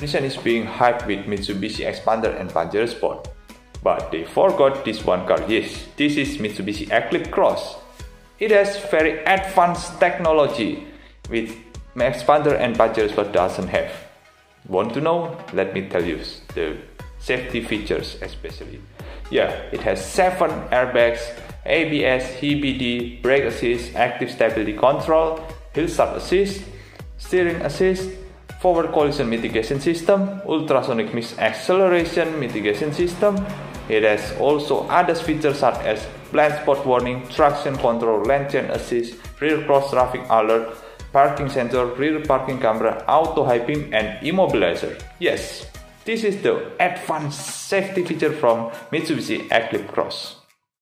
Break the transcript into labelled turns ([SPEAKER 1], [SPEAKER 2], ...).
[SPEAKER 1] Nissan is being hyped with Mitsubishi Xpander and Pajero Sport. But they forgot this one car. Yes, this is Mitsubishi Eclipse Cross. It has very advanced technology with Xpander and Pajero Sport doesn't have. Want to know? Let me tell you the safety features especially. Yeah, it has 7 airbags, ABS, EBD, brake assist, active stability control, hill start assist, steering assist, forward collision mitigation system, ultrasonic misacceleration mitigation system. It has also other features such as blind spot warning, traction control, lane change assist, rear cross traffic alert, parking sensor, rear parking camera, auto high beam, and immobilizer. Yes, this is the advanced safety feature from Mitsubishi Eclipse Cross.